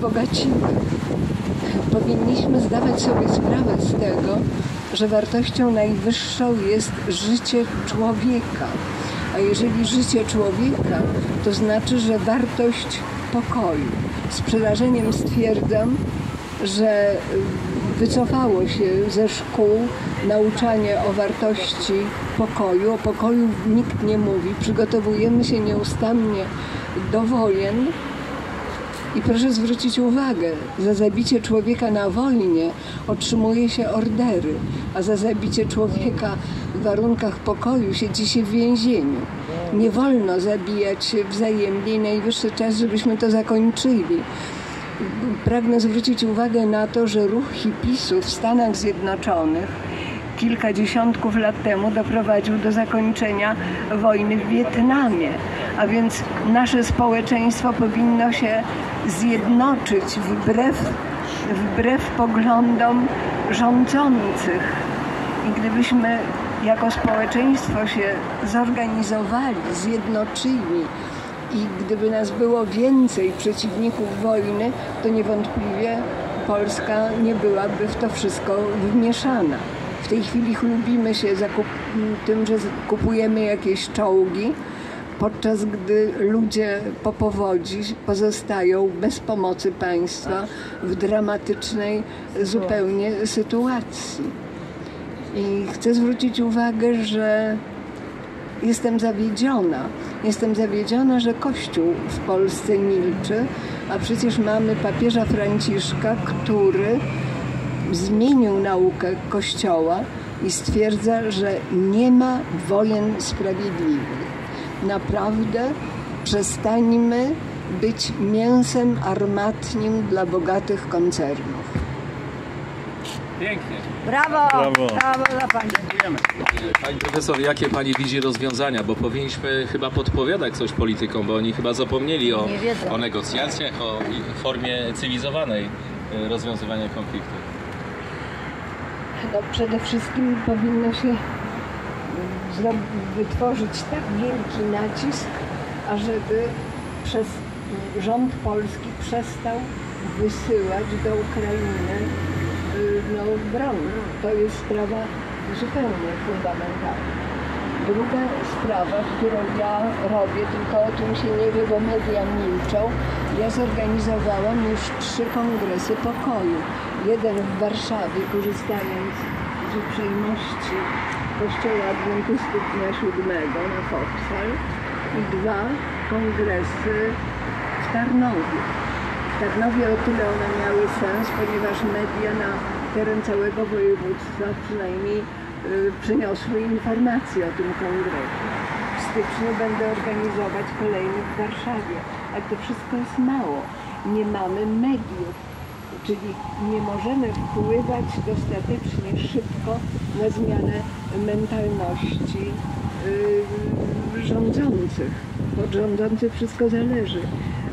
wzbogaciły. Powinniśmy zdawać sobie sprawę z tego, że wartością najwyższą jest życie człowieka. A jeżeli życie człowieka, to znaczy, że wartość pokoju. Z przerażeniem stwierdzam, że wycofało się ze szkół nauczanie o wartości pokoju. O pokoju nikt nie mówi. Przygotowujemy się nieustannie do wojen. I proszę zwrócić uwagę, za zabicie człowieka na wojnie otrzymuje się ordery, a za zabicie człowieka w warunkach pokoju siedzi się w więzieniu. Nie wolno zabijać się wzajemnie i najwyższy czas, żebyśmy to zakończyli. Pragnę zwrócić uwagę na to, że ruch hipisów w Stanach Zjednoczonych kilka dziesiątków lat temu doprowadził do zakończenia wojny w Wietnamie. A więc nasze społeczeństwo powinno się zjednoczyć wbrew, wbrew poglądom rządzących. I gdybyśmy jako społeczeństwo się zorganizowali, zjednoczyli i gdyby nas było więcej przeciwników wojny, to niewątpliwie Polska nie byłaby w to wszystko wmieszana. W tej chwili chlubimy się tym, że kupujemy jakieś czołgi, podczas gdy ludzie po powodzi pozostają bez pomocy państwa w dramatycznej zupełnie sytuacji. I chcę zwrócić uwagę, że jestem zawiedziona. Jestem zawiedziona, że Kościół w Polsce milczy, a przecież mamy papieża Franciszka, który zmienił naukę Kościoła i stwierdza, że nie ma wojen sprawiedliwych. Naprawdę przestańmy być mięsem armatnim dla bogatych koncernów. Pięknie. Brawo! Brawo. Brawo dla Pani. Pani profesor, jakie Pani widzi rozwiązania? Bo powinniśmy chyba podpowiadać coś politykom, bo oni chyba zapomnieli o, o negocjacjach, o formie cywilizowanej y, rozwiązywania konfliktu. No, przede wszystkim powinno się wytworzyć tak wielki nacisk, ażeby przez rząd polski przestał wysyłać do Ukrainy y, no, broń. To jest sprawa zupełnie fundamentalna. Druga sprawa, którą ja robię, tylko o tym się nie wie, bo media milczą. Ja zorganizowałam już trzy kongresy pokoju. Jeden w Warszawie, korzystając z uprzejmości Kościoła Adwentystów Dnia Siódmego na Foksal i dwa kongresy w Tarnowie. W Tarnowie o tyle one miały sens, ponieważ media na teren całego województwa przynajmniej y, przyniosły informacje o tym kongresie. W styczniu będę organizować kolejny w Warszawie, ale to wszystko jest mało. Nie mamy mediów, czyli nie możemy wpływać dostatecznie szybko na zmianę mentalności y, rządzących. Od rządzących wszystko zależy.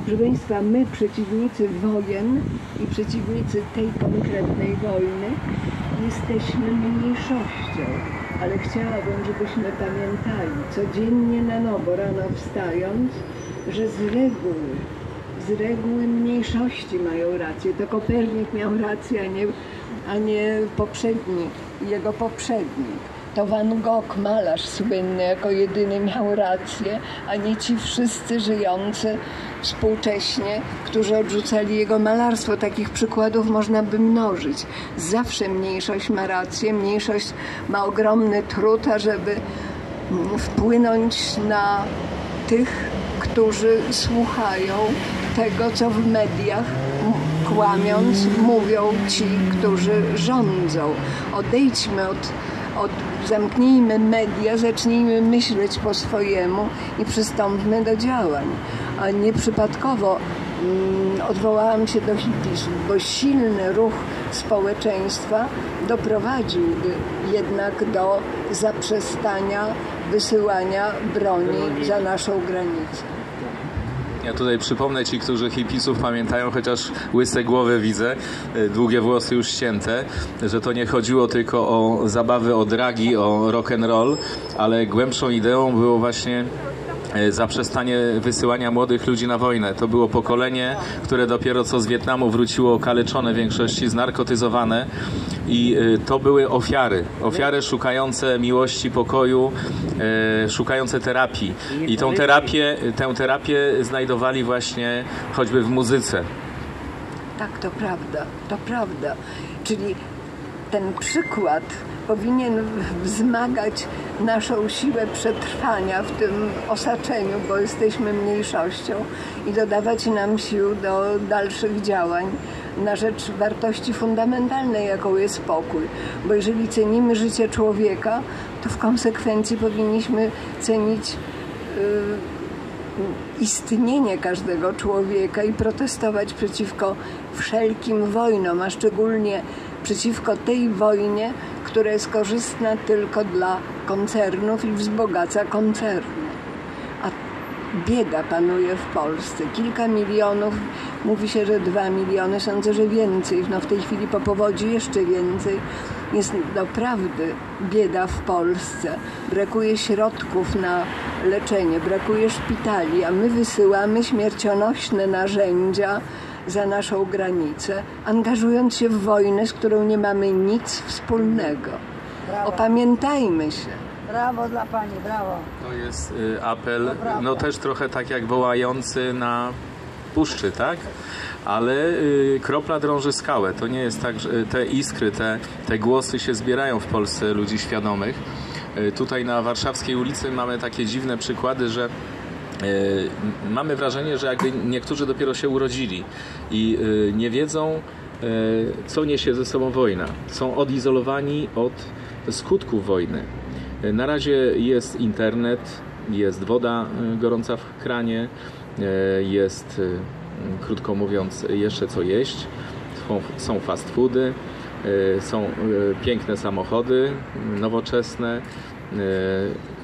Proszę Państwa, my przeciwnicy wojen i przeciwnicy tej konkretnej wojny jesteśmy mniejszością, ale chciałabym, żebyśmy pamiętali codziennie na nowo rano wstając, że z reguły, z reguły mniejszości mają rację. To Kopernik miał rację, a nie, a nie poprzedni, jego poprzednik. To Van Gogh, malarz słynny, jako jedyny miał rację, a nie ci wszyscy żyjący współcześnie, którzy odrzucali jego malarstwo. Takich przykładów można by mnożyć. Zawsze mniejszość ma rację, mniejszość ma ogromny trud, ażeby mm, wpłynąć na tych, którzy słuchają tego, co w mediach kłamiąc mówią ci, którzy rządzą. Odejdźmy od, od zamknijmy media, zacznijmy myśleć po swojemu i przystąpmy do działań. A nieprzypadkowo mm, odwołałam się do hipisów, bo silny ruch społeczeństwa doprowadziłby jednak do zaprzestania wysyłania broni za naszą granicę. Ja tutaj przypomnę ci, którzy hipisów pamiętają, chociaż łyse głowy widzę, y, długie włosy już ścięte, że to nie chodziło tylko o zabawy, o dragi, o rock and roll, ale głębszą ideą było właśnie zaprzestanie wysyłania młodych ludzi na wojnę. To było pokolenie, które dopiero co z Wietnamu wróciło okaleczone, w większości znarkotyzowane i e, to były ofiary. Ofiary szukające miłości, pokoju, e, szukające terapii. I tą terapię, tę terapię znajdowali właśnie choćby w muzyce. Tak, to prawda, to prawda. Czyli ten przykład powinien wzmagać naszą siłę przetrwania w tym osaczeniu, bo jesteśmy mniejszością i dodawać nam sił do dalszych działań na rzecz wartości fundamentalnej, jaką jest pokój. Bo jeżeli cenimy życie człowieka, to w konsekwencji powinniśmy cenić. Yy, istnienie każdego człowieka i protestować przeciwko wszelkim wojnom, a szczególnie przeciwko tej wojnie, która jest korzystna tylko dla koncernów i wzbogaca koncerny. A bieda panuje w Polsce. Kilka milionów, mówi się, że dwa miliony, sądzę, że więcej. No w tej chwili po powodzi jeszcze więcej. Jest naprawdę bieda w Polsce. Brakuje środków na leczenie, brakuje szpitali, a my wysyłamy śmiercionośne narzędzia za naszą granicę, angażując się w wojnę, z którą nie mamy nic wspólnego. Brawo. Opamiętajmy się. Brawo dla Pani, brawo. To jest y, apel, no też trochę tak jak wołający na puszczy, tak? Ale y, kropla drąży skałę. To nie jest tak, że te iskry, te, te głosy się zbierają w Polsce ludzi świadomych. Y, tutaj na warszawskiej ulicy mamy takie dziwne przykłady, że y, mamy wrażenie, że jakby niektórzy dopiero się urodzili i y, nie wiedzą, y, co niesie ze sobą wojna. Są odizolowani od skutków wojny. Na razie jest internet, jest woda gorąca w kranie, jest, krótko mówiąc, jeszcze co jeść. Są- fast foody, są piękne samochody, nowoczesne,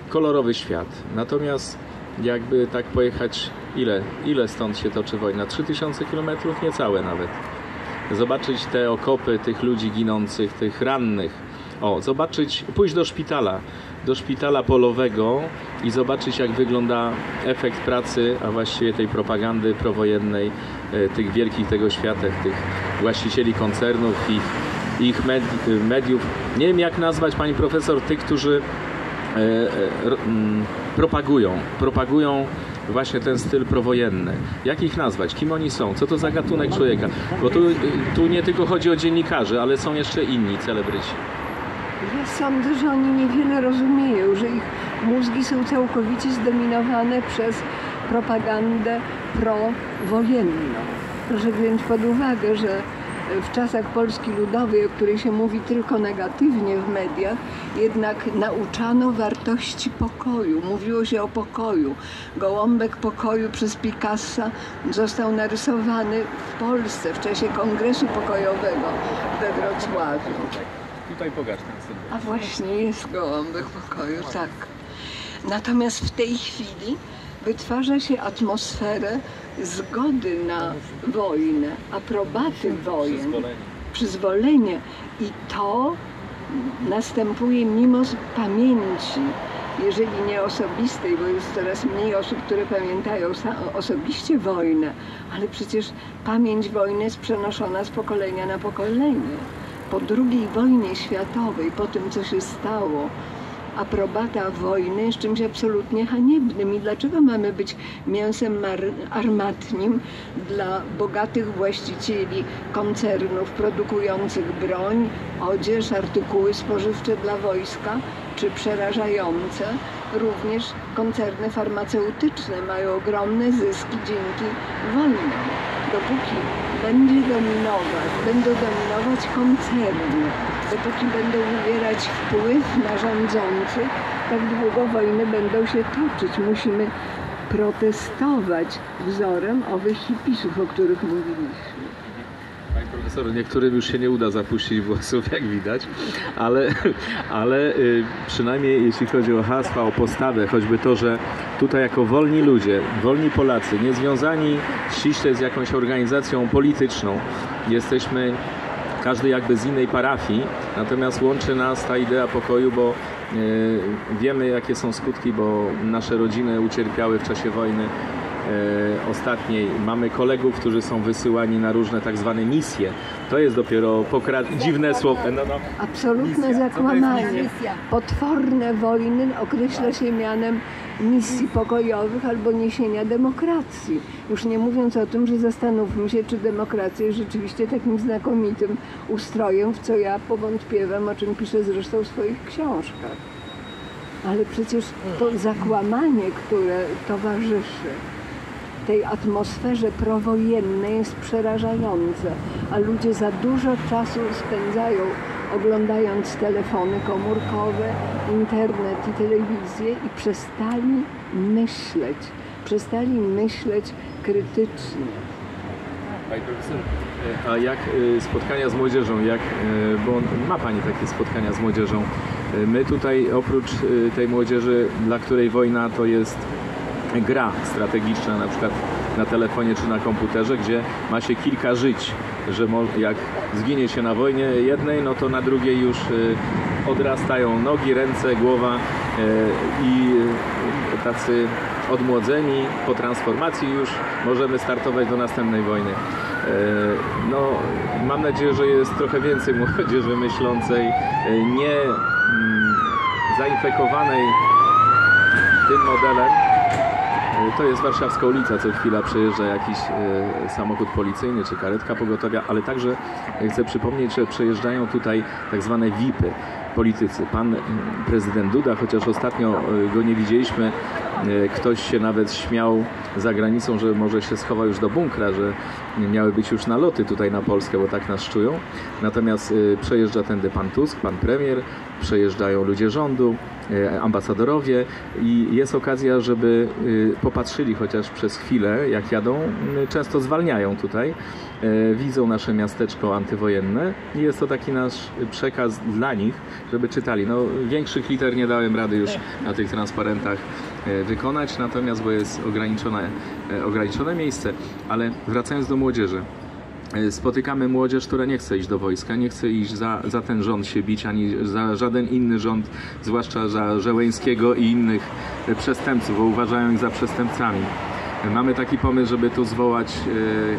kolorowy świat. Natomiast jakby tak pojechać, ile, ile stąd się toczy wojna? 3000 km? Niecałe nawet zobaczyć te okopy tych ludzi ginących, tych rannych. O, zobaczyć, pójść do szpitala, do szpitala polowego i zobaczyć, jak wygląda efekt pracy, a właściwie tej propagandy prowojennej e, tych wielkich tego świata, tych właścicieli koncernów, ich, ich med- mediów. Nie wiem, jak nazwać, pani profesor, tych, którzy e, e, ro- mm, propagują, propagują właśnie ten styl prowojenny. Jak ich nazwać? Kim oni są? Co to za gatunek człowieka? Bo tu, tu nie tylko chodzi o dziennikarzy, ale są jeszcze inni celebryci. Ja sądzę, że oni niewiele rozumieją, że ich mózgi są całkowicie zdominowane przez propagandę prowojenną. Proszę wziąć pod uwagę, że w czasach Polski Ludowej, o której się mówi tylko negatywnie w mediach, jednak nauczano wartości pokoju. Mówiło się o pokoju. Gołąbek pokoju przez Picassa został narysowany w Polsce w czasie Kongresu Pokojowego we Wrocławiu. Tutaj symbol. A właśnie jest gołąbek pokoju, tak. Natomiast w tej chwili wytwarza się atmosferę zgody na wojnę, aprobaty wojen, przyzwolenie. I to następuje mimo pamięci, jeżeli nie osobistej, bo jest coraz mniej osób, które pamiętają osobiście wojnę, ale przecież pamięć wojny jest przenoszona z pokolenia na pokolenie. Po II wojnie światowej, po tym, co się stało, aprobata wojny jest czymś absolutnie haniebnym. I dlaczego mamy być mięsem armatnim dla bogatych właścicieli koncernów produkujących broń, odzież, artykuły spożywcze dla wojska, czy przerażające, również koncerny farmaceutyczne mają ogromne zyski dzięki wojnie. Dopóki będzie dominować, będą dominować koncerny, dopóki będą wywierać wpływ na rządzących, tak długo wojny będą się toczyć. Musimy protestować wzorem owych hipisów, o których mówiliśmy. Panie profesor, niektórym już się nie uda zapuścić włosów, jak widać, ale, ale y, przynajmniej jeśli chodzi o hasła, o postawę, choćby to, że tutaj jako wolni ludzie, wolni Polacy, niezwiązani ściśle z jakąś organizacją polityczną, jesteśmy każdy jakby z innej parafii, natomiast łączy nas ta idea pokoju, bo Wiemy, jakie są skutki, bo nasze rodziny ucierpiały w czasie wojny ostatniej. Mamy kolegów, którzy są wysyłani na różne tak zwane misje. To jest dopiero pokra- dziwne słowo. No, no. Absolutne zakłamanie. Potworne wojny określa się mianem misji pokojowych albo niesienia demokracji. Już nie mówiąc o tym, że zastanówmy się, czy demokracja jest rzeczywiście takim znakomitym ustrojem, w co ja powątpiewam, o czym piszę zresztą w swoich książkach. Ale przecież to zakłamanie, które towarzyszy tej atmosferze prowojennej jest przerażające, a ludzie za dużo czasu spędzają oglądając telefony komórkowe, internet i telewizję i przestali myśleć, przestali myśleć krytycznie. Pani profesor, e, a jak e, spotkania z młodzieżą, jak, e, bo ma Pani takie spotkania z młodzieżą. My tutaj oprócz tej młodzieży, dla której wojna to jest gra strategiczna, na przykład na telefonie czy na komputerze, gdzie ma się kilka żyć, że jak zginie się na wojnie jednej, no to na drugiej już e, odrastają nogi, ręce, głowa e, i e, tacy odmłodzeni po transformacji już możemy startować do następnej wojny. No, mam nadzieję, że jest trochę więcej młodzieży myślącej, nie mm, zainfekowanej tym modelem. To jest warszawska ulica, co chwila przejeżdża jakiś e, samochód policyjny czy karetka pogotowia, ale także e, chcę przypomnieć, że przejeżdżają tutaj tak zwane VIPy, politycy. Pan prezydent Duda, chociaż ostatnio e, go nie widzieliśmy, ktoś się nawet śmiał za granicą, że może się schował już do bunkra, że miały być już naloty tutaj na Polskę, bo tak nas czują. Natomiast przejeżdża tędy pan Tusk, pan premier, przejeżdżają ludzie rządu, ambasadorowie i jest okazja, żeby y, popatrzyli chociaż przez chwilę, jak jadą. Y, Często zwalniają tutaj, e, widzą nasze miasteczko antywojenne i jest to taki nasz przekaz dla nich, żeby czytali. No, większych liter nie dałem rady już na tych transparentach e, wykonać, natomiast bo jest ograniczone, e, ograniczone miejsce. Ale wracając do młodzieży. E, Spotykamy młodzież, która nie chce iść do wojska, nie chce iść za, za ten rząd się bić, ani za żaden inny rząd, zwłaszcza za Żeleńskiego i innych e, przestępców, bo uważają ich za przestępcami. E, Mamy taki pomysł, żeby tu zwołać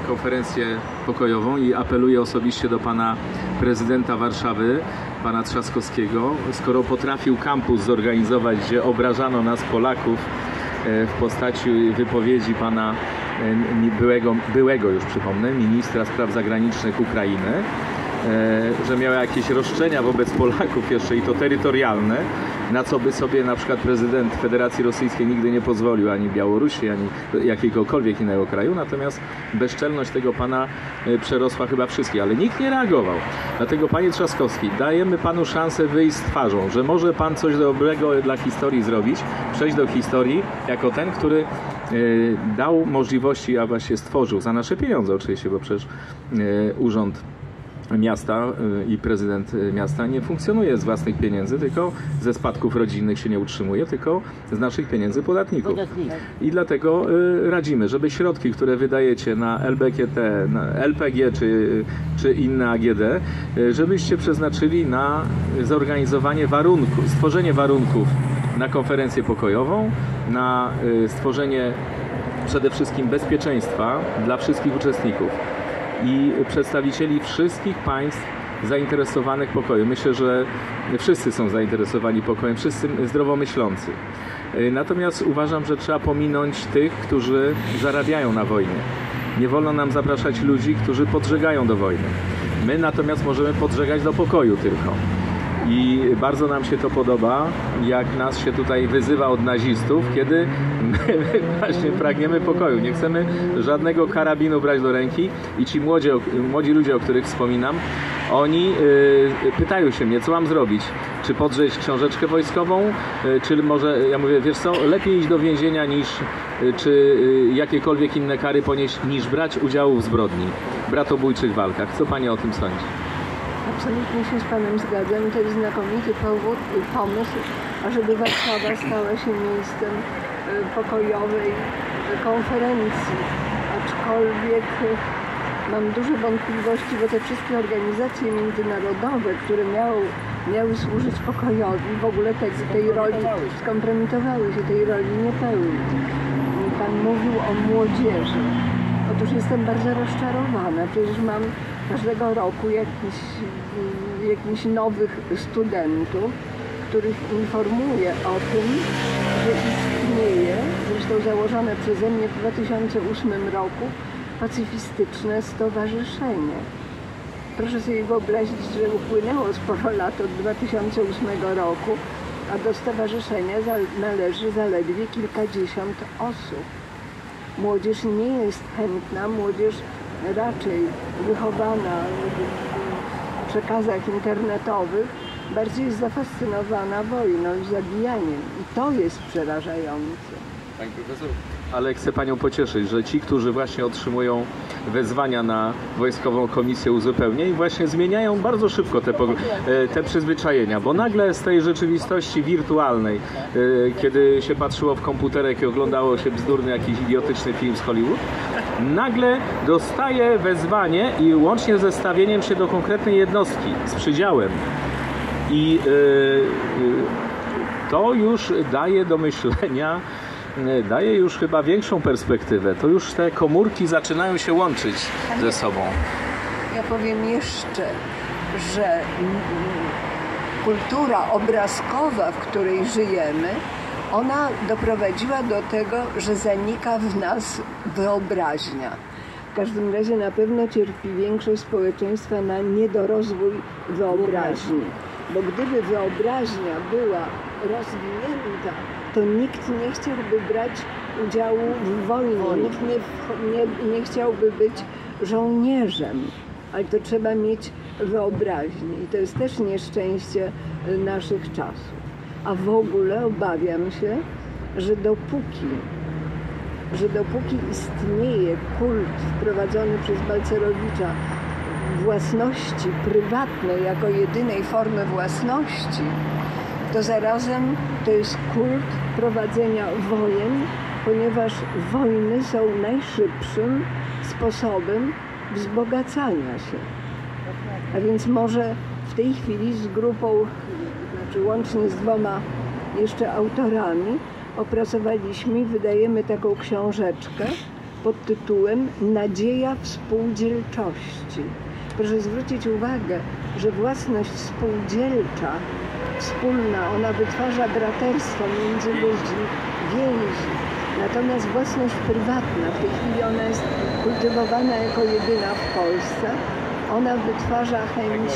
konferencję pokojową i apeluję osobiście do pana prezydenta Warszawy, pana Trzaskowskiego, skoro potrafił kampus zorganizować, gdzie obrażano nas Polaków, w postaci wypowiedzi pana e, byłego, byłego już przypomnę, ministra spraw zagranicznych Ukrainy, e, że miała jakieś roszczenia wobec Polaków jeszcze i to terytorialne, na co by sobie na przykład prezydent Federacji Rosyjskiej nigdy nie pozwolił, ani Białorusi, ani jakiegokolwiek innego kraju, natomiast bezczelność tego pana e, przerosła chyba wszystkich, ale nikt nie reagował. Dlatego panie Trzaskowski, dajemy panu szansę wyjść z twarzą, że może pan coś dobrego dla historii zrobić, przejść do historii jako ten, który e, dał możliwości, a właśnie stworzył za nasze pieniądze oczywiście, bo przecież e, urząd miasta y, i prezydent y, miasta nie funkcjonuje z własnych pieniędzy, tylko ze spadków rodzinnych się nie utrzymuje, tylko z naszych pieniędzy podatników. I dlatego y, radzimy, żeby środki, które wydajecie na LBKT, na LPG czy, czy inne AGD, żebyście przeznaczyli na zorganizowanie warunków, stworzenie warunków na konferencję pokojową, na stworzenie przede wszystkim bezpieczeństwa dla wszystkich uczestników i przedstawicieli wszystkich państw zainteresowanych pokojem. Myślę, że wszyscy są zainteresowani pokojem, wszyscy zdrowo myślący. Y, Natomiast uważam, że trzeba pominąć tych, którzy zarabiają na wojnie. Nie wolno nam zapraszać ludzi, którzy podżegają do wojny. My natomiast możemy podżegać do pokoju tylko. I bardzo nam się to podoba, jak nas się tutaj wyzywa od nazistów, kiedy my właśnie pragniemy pokoju. Nie chcemy żadnego karabinu brać do ręki i ci młodzi, młodzi ludzie, o których wspominam, oni y, pytają się mnie, co mam zrobić? Czy podrzeć książeczkę wojskową, y, czy może, ja mówię, wiesz co, lepiej iść do więzienia niż, y, czy y, jakiekolwiek inne kary ponieść, niż brać udziału w zbrodni, bratobójczych walkach. Co Pani o tym sądzi? Absolutnie się z Panem zgadzam. To jest znakomity powód, pomysł, ażeby Warszawa stała się miejscem y, pokojowej konferencji. Aczkolwiek y, mam duże wątpliwości, bo te wszystkie organizacje międzynarodowe, które miały, miały służyć pokojowi, w ogóle tej, tej roli skompromitowały się, tej roli nie pełnią. Pan mówił o młodzieży. Otóż jestem bardzo rozczarowana. Przecież mam każdego roku jakiś, jakichś nowych studentów, których informuję o tym, że istnieje, zresztą założone przeze mnie w 2008 roku, pacyfistyczne stowarzyszenie. Proszę sobie wyobrazić, że upłynęło sporo lat od 2008 roku, a do stowarzyszenia należy zaledwie kilkadziesiąt osób. Młodzież nie jest chętna, młodzież raczej wychowana w przekazach internetowych bardziej zafascynowana wojną zabijaniem. I to jest przerażające. Pani profesor. Ale chcę Panią pocieszyć, że ci, którzy właśnie otrzymują wezwania na Wojskową Komisję Uzupełnień, właśnie zmieniają bardzo szybko te, e, te przyzwyczajenia, bo nagle z tej rzeczywistości wirtualnej, e, kiedy się patrzyło w komputerek i oglądało się bzdurny jakiś idiotyczny film z Hollywood, nagle dostaje wezwanie i łącznie ze stawieniem się do konkretnej jednostki z przydziałem. I e, e, to już daje do myślenia, daje już chyba większą perspektywę. To już te komórki zaczynają się łączyć ze sobą. Ja powiem jeszcze, że kultura obrazkowa, w której żyjemy, ona doprowadziła do tego, że zanika w nas wyobraźnia. W każdym razie na pewno cierpi większość społeczeństwa na niedorozwój wyobraźni. Bo gdyby wyobraźnia była rozwinięta, to nikt nie chciałby brać udziału w wojnie, nikt nie, nie, nie chciałby być żołnierzem. Ale to trzeba mieć wyobraźnię i to jest też nieszczęście naszych czasów. A w ogóle obawiam się, że dopóki że dopóki istnieje kult wprowadzony przez Balcerowicza własności prywatnej jako jedynej formy własności, to zarazem to jest kult prowadzenia wojen, ponieważ wojny są najszybszym sposobem wzbogacania się. A więc może w tej chwili z grupą, znaczy łącznie z dwoma jeszcze autorami, opracowaliśmy i wydajemy taką książeczkę pod tytułem Nadzieja współdzielczości. Proszę zwrócić uwagę, że własność spółdzielcza, wspólna, ona wytwarza braterstwo między ludźmi, więzi. Natomiast własność prywatna, w tej chwili ona jest kultywowana jako jedyna w Polsce, ona wytwarza chęć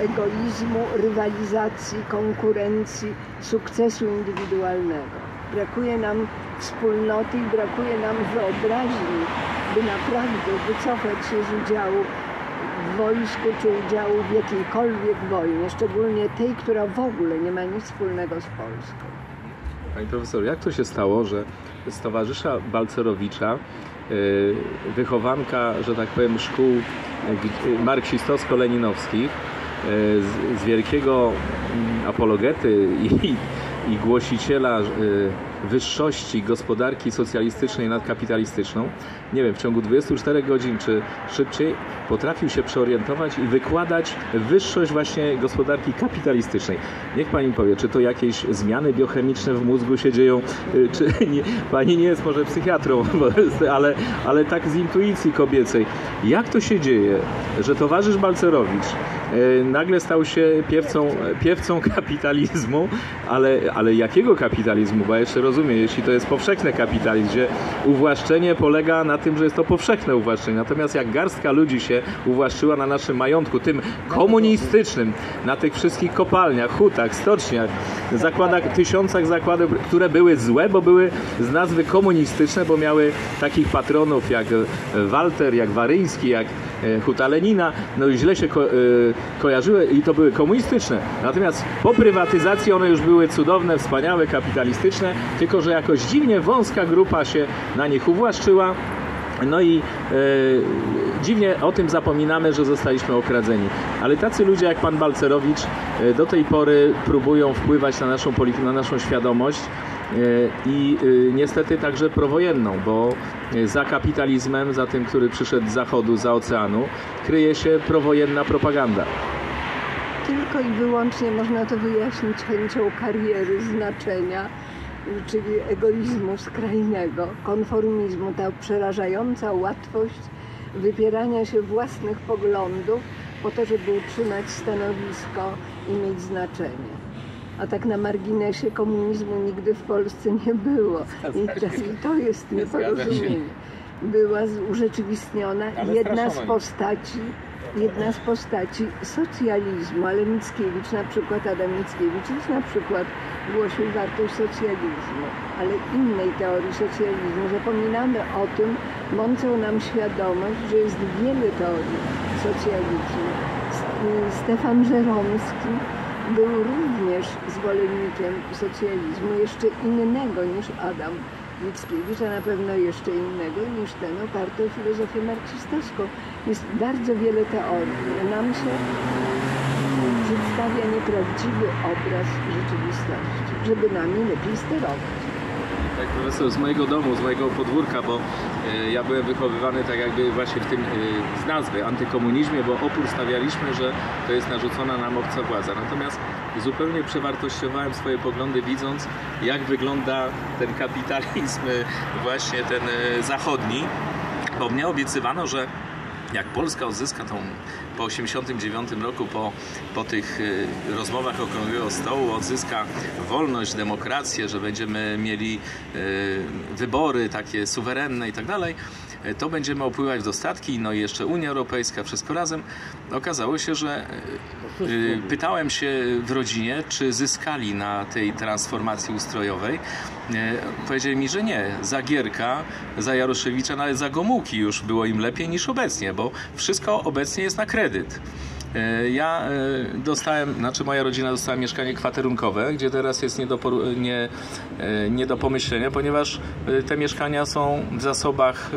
egoizmu, rywalizacji, konkurencji, sukcesu indywidualnego. Brakuje nam wspólnoty i brakuje nam wyobraźni, by naprawdę wycofać się z udziału w wojsku czy udziału w jakiejkolwiek wojnie, szczególnie tej, która w ogóle nie ma nic wspólnego z Polską. Pani profesor, jak to się stało, że z towarzysza Balcerowicza, y, wychowanka, że tak powiem, szkół y, g- marksistowsko-leninowskich, z, z wielkiego mm, apologety i, i głosiciela wyższości gospodarki socjalistycznej nad kapitalistyczną, nie wiem, w ciągu 24 godzin czy szybciej potrafił się przeorientować i wykładać wyższość właśnie gospodarki kapitalistycznej. Niech pani powie, czy to jakieś zmiany biochemiczne w mózgu się dzieją, y, czy nie, pani nie jest może psychiatrą, ale, ale tak z intuicji kobiecej. Jak to się dzieje, że towarzysz Balcerowicz nagle stał się piewcą, piewcą kapitalizmu, ale, ale jakiego kapitalizmu? Bo jeszcze rozumiem, jeśli to jest powszechny kapitalizm, gdzie uwłaszczenie polega na tym, że jest to powszechne uwłaszczenie. Natomiast jak garstka ludzi się uwłaszczyła na naszym majątku, tym komunistycznym, na tych wszystkich kopalniach, hutach, stoczniach, zakładach, tysiącach zakładów, które były złe, bo były z nazwy komunistyczne, bo miały takich patronów jak e, Walter, jak Waryński, jak e, Huta Lenina, no i źle się e, kojarzyły i to były komunistyczne. Natomiast po prywatyzacji one już były cudowne, wspaniałe, kapitalistyczne, tylko że jakoś dziwnie wąska grupa się na nich uwłaszczyła. No i e, dziwnie o tym zapominamy, że zostaliśmy okradzeni. Ale tacy ludzie jak pan Balcerowicz e, do tej pory próbują wpływać na naszą na naszą świadomość i y, niestety także prowojenną, bo y, za kapitalizmem, za tym, który przyszedł z zachodu, za oceanu, kryje się prowojenna propaganda. Tylko i wyłącznie można to wyjaśnić chęcią kariery, znaczenia, czyli egoizmu skrajnego, konformizmu, ta przerażająca łatwość wypierania się własnych poglądów po to, żeby utrzymać stanowisko i mieć znaczenie. A tak na marginesie komunizmu nigdy w Polsce nie było. I to, i to jest nieporozumienie. Była urzeczywistniona Ale jedna z postaci jedna z postaci socjalizmu, ale Mickiewicz, na przykład Adam Mickiewicz, jest na przykład głosił wartość socjalizmu, ale innej teorii socjalizmu. Zapominamy o tym, mącą nam świadomość, że jest wiele teorii socjalizmu. Stefan Żeromski był również zwolennikiem socjalizmu, jeszcze innego niż Adam Mickiewicz, a na pewno jeszcze innego niż ten oparty o filozofię marksistowską. Jest bardzo wiele teorii. Nam się przedstawia nieprawdziwy obraz rzeczywistości, żeby nami lepiej sterować. Tak, profesor, z mojego domu, z mojego podwórka, bo e, ja byłem wychowywany tak jakby właśnie w tym, e, z nazwy, antykomunizmie, bo opór stawialiśmy, że to jest narzucona nam obca władza. Natomiast zupełnie przewartościowałem swoje poglądy, widząc jak wygląda ten kapitalizm e, właśnie ten e, zachodni, bo mnie obiecywano, że jak Polska odzyska tą po 89 roku, po, po tych y, rozmowach okrągłego stołu, odzyska wolność, demokrację, że będziemy mieli y, wybory takie suwerenne i tak dalej, to będziemy opływać w dostatki, no i jeszcze Unia Europejska, wszystko razem. Okazało się, że y, y, pytałem się w rodzinie, czy zyskali na tej transformacji ustrojowej. Powiedzieli mi, że nie. Za Gierka, za Jaroszewicza, nawet za Gomułki już było im lepiej niż obecnie, bo wszystko obecnie jest na kredyt. E, Ja e, dostałem, znaczy moja rodzina dostała mieszkanie kwaterunkowe, gdzie teraz jest nie do, nie, e, nie do pomyślenia, ponieważ te mieszkania są w zasobach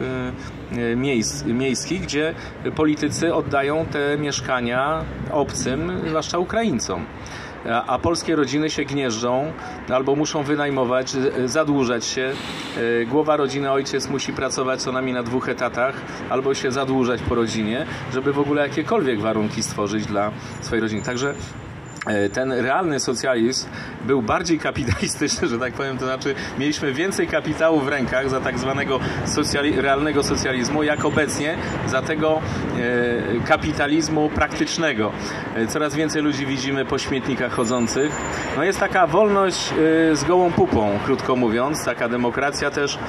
miejsc, miejskich, gdzie politycy oddają te mieszkania obcym, zwłaszcza Ukraińcom. A, polskie rodziny się gnieżdżą albo muszą wynajmować, z- zadłużać się. E, Głowa rodziny, ojciec musi pracować co najmniej na dwóch etatach albo się zadłużać po rodzinie, żeby w ogóle jakiekolwiek warunki stworzyć dla swojej rodziny. Także ten realny socjalizm był bardziej kapitalistyczny, że tak powiem, to znaczy mieliśmy więcej kapitału w rękach za tak zwanego socjali- realnego socjalizmu, jak obecnie za tego e, kapitalizmu praktycznego. E, Coraz więcej ludzi widzimy po śmietnikach chodzących. No jest taka wolność e, z gołą pupą, krótko mówiąc, taka demokracja też,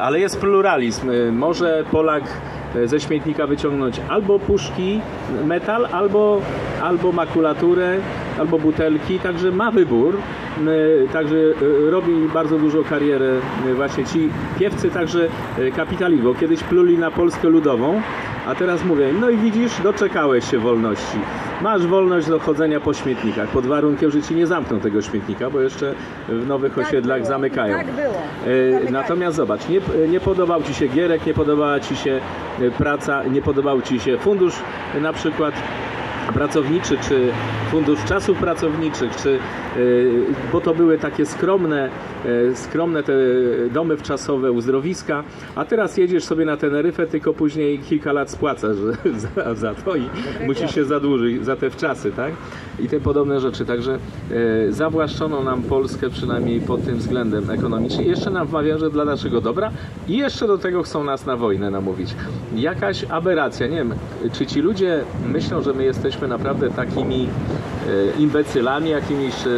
ale jest pluralizm. E, Może Polak e, ze śmietnika wyciągnąć albo puszki, metal, albo, albo makulaturę, albo butelki, także ma wybór. E, Także e, robi bardzo dużo karierę e, właśnie ci piewcy, także e, kapitalizmu. Bo Kiedyś pluli na Polskę ludową, a teraz mówię, no i widzisz, doczekałeś się wolności. Masz wolność do chodzenia po śmietnikach, pod warunkiem, że ci nie zamkną tego śmietnika, bo jeszcze w nowych osiedlach było, zamykają. tak było. E, Zamykają. Natomiast zobacz, nie, nie podobał Ci się Gierek, nie podobała Ci się praca, nie podobał Ci się fundusz na przykład pracowniczy, czy fundusz czasów pracowniczych, czy, e, bo to były takie skromne, e, skromne te domy wczasowe, uzdrowiska, a teraz jedziesz sobie na Teneryfę, tylko później kilka lat spłacasz za, za to i musisz się zadłużyć za te wczasy, tak? I te podobne rzeczy. Także e, zawłaszczono nam Polskę przynajmniej pod tym względem ekonomicznym. Jeszcze nam wmawiają, że dla naszego dobra i jeszcze do tego chcą nas na wojnę namówić. Jakaś aberracja. Nie wiem, czy ci ludzie myślą, że my jesteśmy naprawdę takimi e, imbecylami, jakimiś e,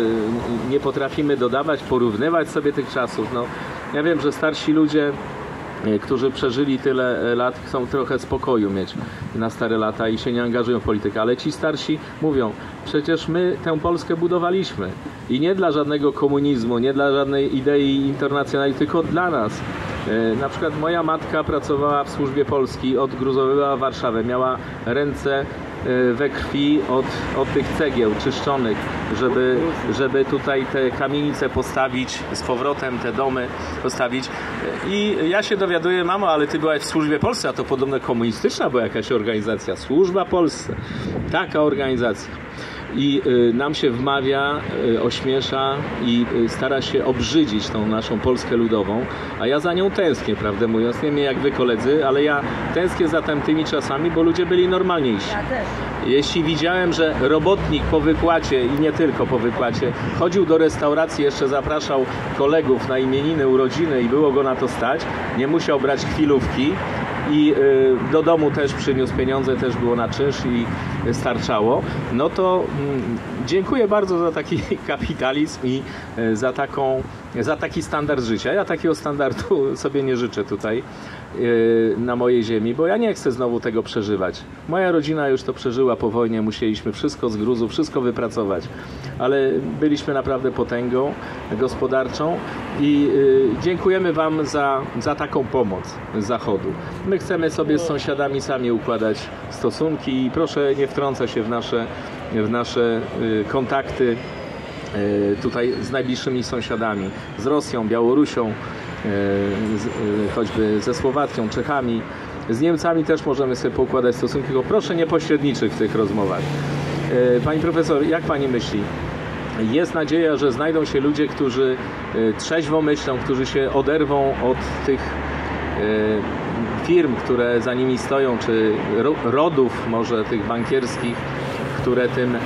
nie potrafimy dodawać, porównywać sobie tych czasów. No, ja wiem, że starsi ludzie e, którzy przeżyli tyle lat, chcą trochę spokoju mieć na stare lata i się nie angażują w politykę, ale ci starsi mówią, przecież my tę Polskę budowaliśmy i nie dla żadnego komunizmu, nie dla żadnej idei internacjonalnej, tylko dla nas. Na przykład moja matka pracowała w służbie Polski, odgruzowywała Warszawę, miała ręce we krwi od, od tych cegieł czyszczonych, żeby, żeby tutaj te kamienice postawić z powrotem, te domy postawić. E, I ja się dowiaduję, mamo, ale ty byłaś w służbie Polsce, a to podobno komunistyczna była jakaś organizacja. Służba Polsce. Taka organizacja. I y, nam się wmawia, y, ośmiesza i y, stara się obrzydzić tą naszą Polskę ludową, a ja za nią tęsknię, prawdę mówiąc. Nie wiem jak wy koledzy, ale ja tęsknię za tamtymi czasami, bo ludzie byli normalniejsi. Ja też. Jeśli widziałem, że robotnik po wypłacie i nie tylko po wypłacie chodził do restauracji, jeszcze zapraszał kolegów na imieniny, urodziny i było go na to stać, nie musiał brać chwilówki i y, do domu też przyniósł pieniądze, też było na czynsz i starczało, no to mm, dziękuję bardzo za taki kapitalizm i y, za, taką, za taki standard życia. Ja takiego standardu sobie nie życzę tutaj na mojej ziemi, bo ja nie chcę znowu tego przeżywać. Moja rodzina już to przeżyła po wojnie, musieliśmy wszystko z gruzu, wszystko wypracować, ale byliśmy naprawdę potęgą gospodarczą i y, dziękujemy Wam za, za taką pomoc z Zachodu. My chcemy sobie z sąsiadami sami układać stosunki i proszę nie wtrącać się w nasze, w nasze y, kontakty y, tutaj z najbliższymi sąsiadami, z Rosją, Białorusią, y, y, choćby ze Słowacją, Czechami. Z Niemcami też możemy sobie poukładać stosunki, tylko proszę nie pośredniczyć w tych rozmowach. Y, Pani profesor, jak Pani myśli? Jest nadzieja, że znajdą się ludzie, którzy y, trzeźwo myślą, którzy się oderwą od tych firm, które za nimi stoją, czy ro- rodów może tych bankierskich, które tym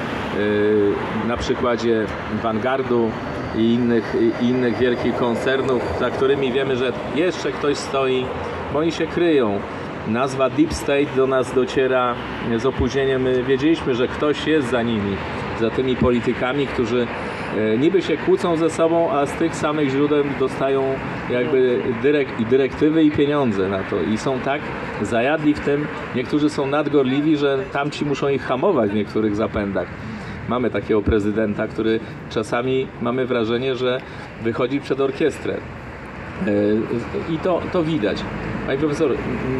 na przykładzie Vanguardu i innych, i innych wielkich koncernów, za którymi wiemy, że jeszcze ktoś stoi, bo oni się kryją. Nazwa Deep State do nas dociera z opóźnieniem. My wiedzieliśmy, że ktoś jest za nimi, za tymi politykami, którzy e, niby się kłócą ze sobą, a z tych samych źródeł dostają jakby dyrek, dyrektywy i pieniądze na to. I są tak zajadli w tym, niektórzy są nadgorliwi, że tamci muszą ich hamować w niektórych zapędach. Mamy takiego prezydenta, który czasami mamy wrażenie, że wychodzi przed orkiestrę. E, I to, to widać. Panie profesor,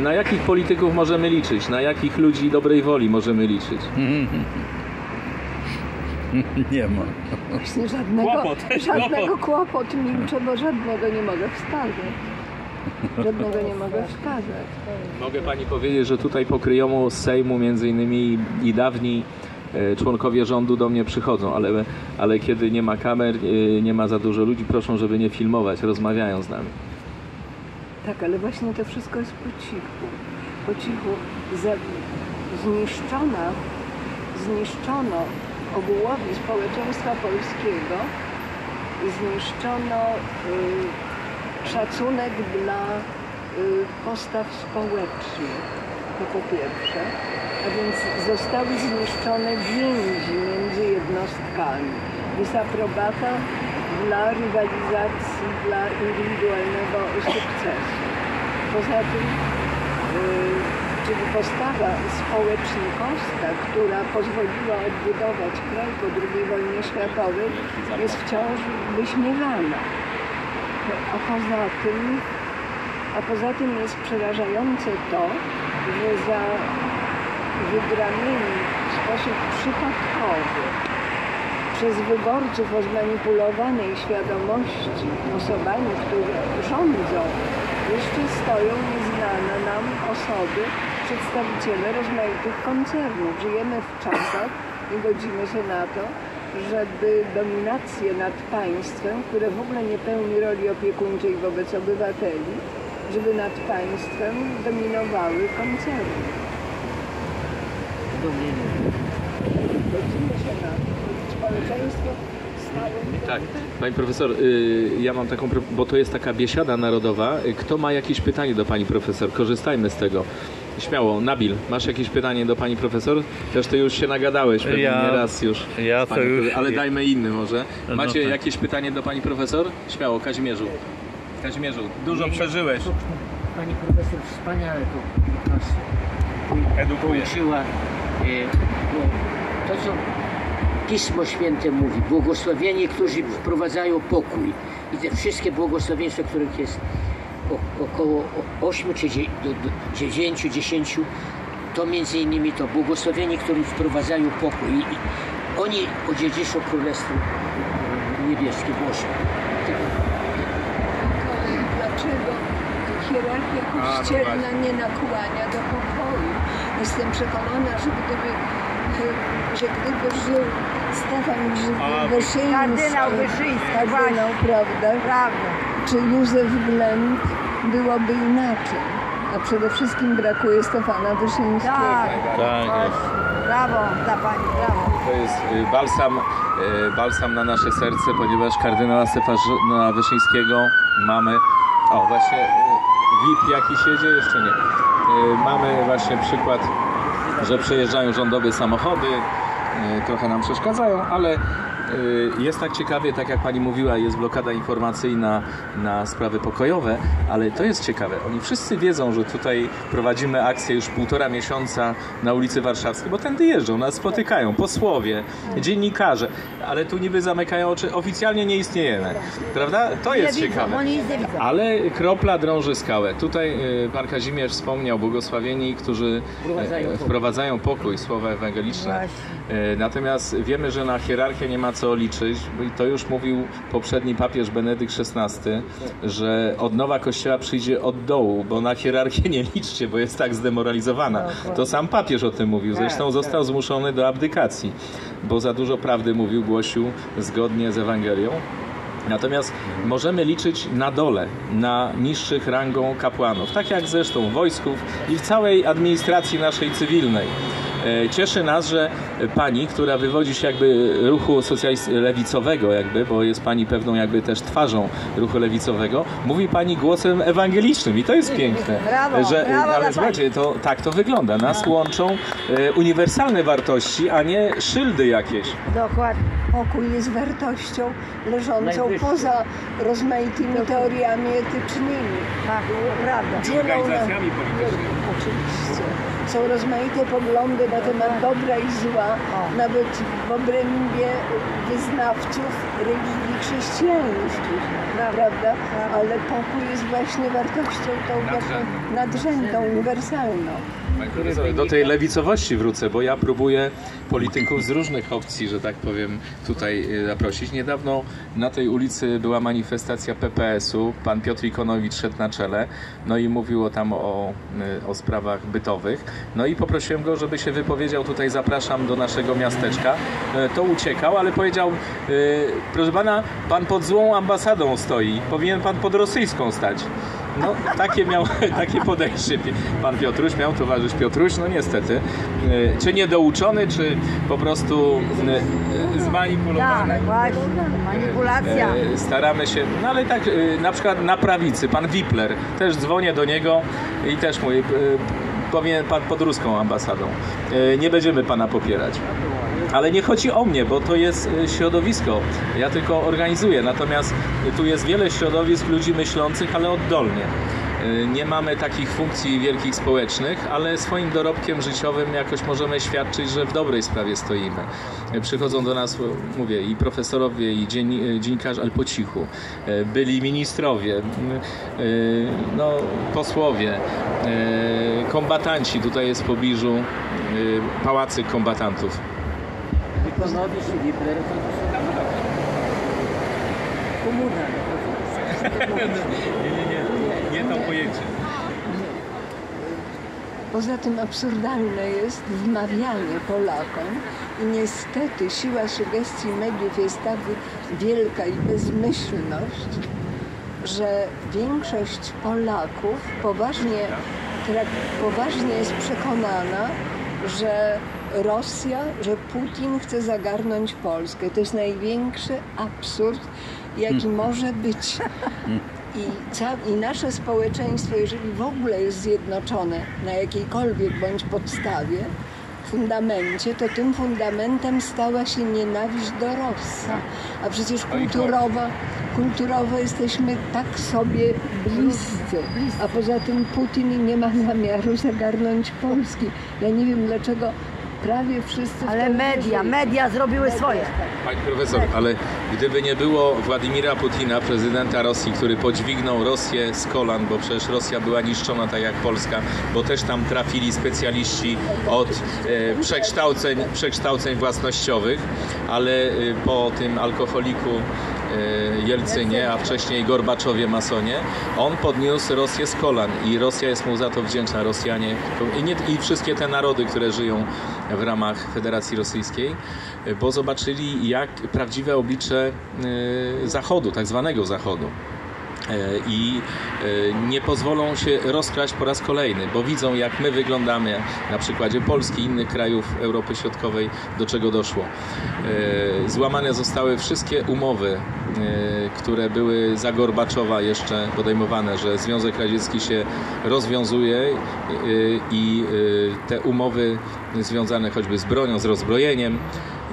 na jakich polityków możemy liczyć? Na jakich ludzi dobrej woli możemy liczyć? Nie ma. Właśnie żadnego, Kłopot, żadnego kłopotu milczę, bo żadnego nie mogę wskazać. Żadnego nie mogę wskazać. Mogę pani powiedzieć, że tutaj po kryjomu z Sejmu między innymi i dawni członkowie rządu do mnie przychodzą, ale, ale kiedy nie ma kamer, e, nie ma za dużo ludzi, proszą, żeby nie filmować, rozmawiają z nami. Tak, ale właśnie to wszystko jest po cichu. Po cichu zniszczona, zniszczono ogółowi społeczeństwa polskiego, zniszczono y, szacunek dla y, postaw społecznych, to po pierwsze, a więc zostały zniszczone więzi między jednostkami. Desaprobata dla rywalizacji, dla indywidualnego sukcesu. Poza tym, y, czyli postawa społecznikowska, która pozwoliła odbudować kraj po II wojnie światowej, jest wciąż wyśmiewana. A poza tym, a poza tym jest przerażające to, że za wybranymi w sposób przypadkowy przez wyborców o zmanipulowanej świadomości osobami, które rządzą, jeszcze stoją nieznane nam osoby, przedstawiciele rozmaitych koncernów. Żyjemy w czasach, nie godzimy się na to, żeby dominację nad państwem, które w ogóle nie pełni roli opiekuńczej wobec obywateli, żeby nad państwem dominowały koncerny. Godzimy się na. Społeczeństwo stało Tak. Pani profesor, y, ja mam taką, bo to jest taka biesiada narodowa. Y, Kto ma jakieś pytanie do pani profesor? Korzystajmy z tego. Śmiało. Nabil, masz jakieś pytanie do pani profesor? Też ty już się nagadałeś pewnie Ja- nieraz już. ja to już- Ale dajmy inny może. No Macie tak. jakieś pytanie do pani profesor? Śmiało, Kazimierzu. Kazimierzu, dużo przeżyłeś. Pani profesor wspaniale to nas Edukujesz. pouczyła. E, To, co Pismo Święte mówi, błogosławieni, którzy wprowadzają pokój. I te wszystkie błogosławieństwa, których jest około 8 czy 9, 10, to między innymi to błogosławieni, którzy wprowadzają pokój. I oni odziedziczą Królestwo Niebieskie Boże. Dlaczego hierarchia kościelna nie nakłania do pokoju? Jestem przekonana, że gdyby że gdyby żył Stefan Wyszyński, Kardynał Wyszyński, kardynał, prawda, Prawda. czy Józef Glent, byłoby inaczej. A przede wszystkim brakuje Stefana Wyszyńskiego. Tak. Tak, Właśnie. Brawo dla pani, brawo. To jest y, balsam, y, balsam na nasze serce, ponieważ kardynała Stefana Wyszyńskiego mamy. O, właśnie y, VIP jakiś jedzie? Jeszcze nie. Y, Mamy właśnie przykład, że przejeżdżają rządowe samochody, y, trochę nam przeszkadzają, ale jest tak ciekawie, tak jak pani mówiła, jest blokada informacyjna na sprawy pokojowe, ale to jest ciekawe. Oni wszyscy wiedzą, że tutaj prowadzimy akcję już półtora miesiąca na ulicy Warszawskiej, bo tędy jeżdżą, nas spotykają posłowie, dziennikarze, ale tu niby zamykają oczy, oficjalnie nie istniejemy. Prawda? To jest ciekawe. Ale kropla drąży skałę. Tutaj y, pan Kazimierz wspomniał, błogosławieni, którzy Wprowadzają pokój. wprowadzają pokój, słowa ewangeliczne. Natomiast wiemy, że na hierarchię nie ma co liczyć i to już mówił poprzedni papież Benedykt XVI, że odnowa Kościoła przyjdzie od dołu, bo na hierarchię nie liczcie, bo jest tak zdemoralizowana. To sam papież o tym mówił, zresztą został zmuszony do abdykacji, bo za dużo prawdy mówił, głosił zgodnie z Ewangelią. Natomiast możemy liczyć na dole, na niższych rangą kapłanów, tak jak zresztą wojsków i w całej administracji naszej cywilnej. E, Cieszy nas, że pani, która wywodzi się jakby ruchu socjalist- lewicowego, jakby, bo jest pani pewną jakby też twarzą ruchu lewicowego, mówi pani głosem ewangelicznym i to jest piękne. Brawo, że, brawo dla ale zobaczcie, to tak to wygląda. Nas łączą e, uniwersalne wartości, a nie szyldy jakieś. Dokładnie. Pokój jest wartością leżącą poza rozmaitymi teoriami etycznymi. Tak, prawda. Nas. Oczywiście. Są rozmaite poglądy na temat dobra i zła, nawet w obrębie wyznawców religii chrześcijańskich, prawda? Ale pokój jest właśnie wartością tą taką nadrzędną, uniwersalną. Do tej lewicowości wrócę, bo ja próbuję polityków z różnych opcji, że tak powiem, tutaj y, zaprosić. Niedawno na tej ulicy była manifestacja PPS-u. Pan Piotr Ikonowicz szedł na czele, no i mówiło tam o, y, o sprawach bytowych. No i poprosiłem go, żeby się wypowiedział. Tutaj zapraszam do naszego miasteczka. Y, To uciekał, ale powiedział, proszę pana, pan pod złą ambasadą stoi. Powinien pan pod rosyjską stać. No, takie miał, takie podejście pan Piotruś miał, towarzysz Piotruś, no niestety. E, Czy niedouczony, czy po prostu e, zmanipulowany. Tak, właśnie. Manipulacja. E, Staramy się, no ale tak e, na przykład na prawicy, pan Wipler, też dzwonię do niego i też e, powinien pan pod ruską ambasadą. E, Nie będziemy pana popierać. Ale nie chodzi o mnie, bo to jest e, środowisko. Ja tylko organizuję. Natomiast tu jest wiele środowisk ludzi myślących, ale oddolnie. E, Nie mamy takich funkcji wielkich społecznych, ale swoim dorobkiem życiowym jakoś możemy świadczyć, że w dobrej sprawie stoimy. E, Przychodzą do nas, mówię, i profesorowie, i dzienni- dziennikarze, ale po cichu. Byli ministrowie, no, posłowie, kombatanci. Tutaj jest w pobliżu pałacyk kombatantów. Ikonowicz i Wipler to Komuna. Nie, nie, nie, nie to pojęcie. Poza tym absurdalne jest wmawianie Polakom i niestety siła sugestii mediów jest tak wielka i bezmyślność, że większość Polaków poważnie, poważnie jest przekonana, że Rosja, że Putin chce zagarnąć Polskę. To jest największy absurd, jaki może być. I, ca- I nasze społeczeństwo, jeżeli w ogóle jest zjednoczone na jakiejkolwiek bądź podstawie, fundamencie, to tym fundamentem stała się nienawiść do Rosji. A przecież kulturowo, kulturowo jesteśmy tak sobie bliscy. A poza tym Putin nie ma zamiaru zagarnąć Polski. Ja nie wiem dlaczego prawie wszyscy Ale media, media zrobiły swoje. Pani profesor, ale gdyby nie było Władimira Putina, prezydenta Rosji, który podźwignął Rosję z kolan, bo przecież Rosja była niszczona tak jak Polska, bo też tam trafili specjaliści od e, przekształceń, przekształceń własnościowych, ale e, po tym alkoholiku Jelcynie, a wcześniej Gorbaczowie masonie, on podniósł Rosję z kolan i Rosja jest mu za to wdzięczna, Rosjanie i, nie, i wszystkie te narody, które żyją w ramach Federacji Rosyjskiej, bo zobaczyli jak prawdziwe oblicze e, Zachodu, tak zwanego Zachodu. E, i e, nie pozwolą się rozkraść po raz kolejny, bo widzą jak my wyglądamy na przykładzie Polski i innych krajów Europy Środkowej, do czego doszło. E, Złamane zostały wszystkie umowy, które były za Gorbaczowa jeszcze podejmowane, że Związek Radziecki się rozwiązuje i te umowy związane choćby z bronią, z rozbrojeniem